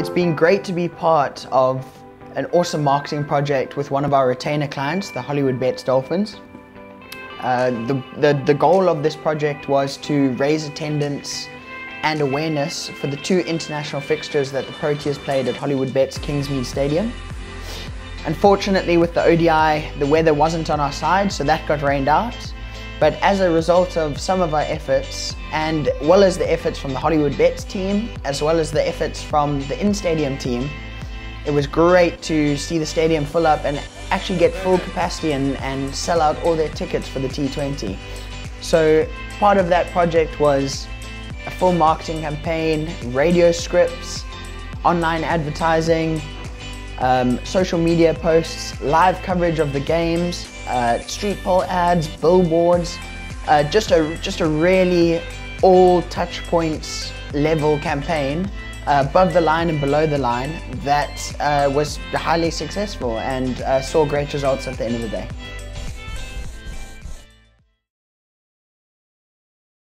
It's been great to be part of an awesome marketing project with one of our retainer clients, the Hollywoodbets Dolphins. Uh, the, the, the goal of this project was to raise attendance and awareness for the two international fixtures that the Proteas played at Hollywoodbets Kingsmead Stadium. Unfortunately, with the ODI, the weather wasn't on our side, so that got rained out. But as a result of some of our efforts, and well as the efforts from the Hollywoodbets team, as well as the efforts from the in-stadium team, it was great to see the stadium fill up and actually get full capacity and, and sell out all their tickets for the T20. So part of that project was a full marketing campaign, radio scripts, online advertising, um, social media posts, live coverage of the games, uh, street pole ads, billboards, uh, just a just a really all touch points level campaign uh, above the line and below the line that uh, was highly successful and uh, saw great results at the end of the day.